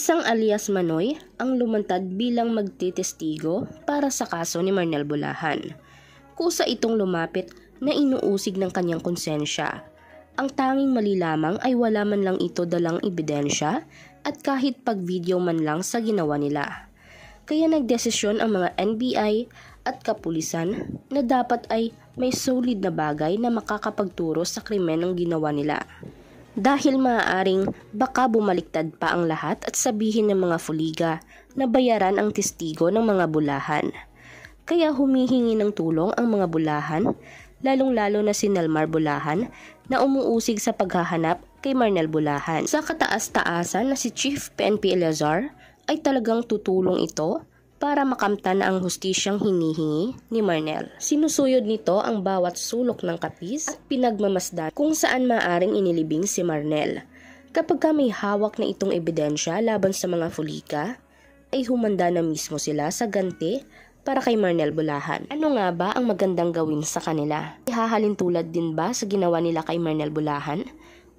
Isang alias Manoy ang lumantad bilang magtitestigo para sa kaso ni Marnel Bulahan. Kusa itong lumapit na inuusig ng kanyang konsensya. Ang tanging mali lamang ay wala man lang ito dalang ebidensya at kahit pag-video man lang sa ginawa nila. Kaya nagdesisyon ang mga NBI at kapulisan na dapat ay may solid na bagay na makakapagturo sa krimen ng ginawa nila. Dahil maaaring baka bumaliktad pa ang lahat at sabihin ng mga fuliga na bayaran ang testigo ng mga bulahan. Kaya humihingi ng tulong ang mga bulahan, lalong-lalo na si Nelmar Bulahan na umuusig sa paghahanap kay Marnel Bulahan. Sa kataas-taasan na si Chief PNP Eleazar ay talagang tutulong ito para makamtan ang hustisyang hinihingi ni Marnel. Sinusuyod nito ang bawat sulok ng kapis at pinagmamasdan kung saan maaring inilibing si Marnel. Kapag ka may hawak na itong ebidensya laban sa mga fulika, ay humanda na mismo sila sa ganti para kay Marnel Bulahan. Ano nga ba ang magandang gawin sa kanila? Ihahalin tulad din ba sa ginawa nila kay Marnel Bulahan?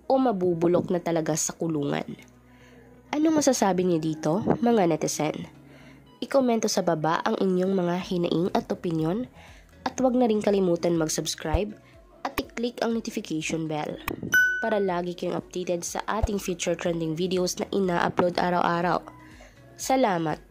O mabubulok na talaga sa kulungan? Ano masasabi niyo dito, mga netizen? I-komento sa baba ang inyong mga hinaing at opinion at huwag na rin kalimutan mag-subscribe at i-click ang notification bell para lagi kayong updated sa ating future trending videos na ina-upload araw-araw. Salamat!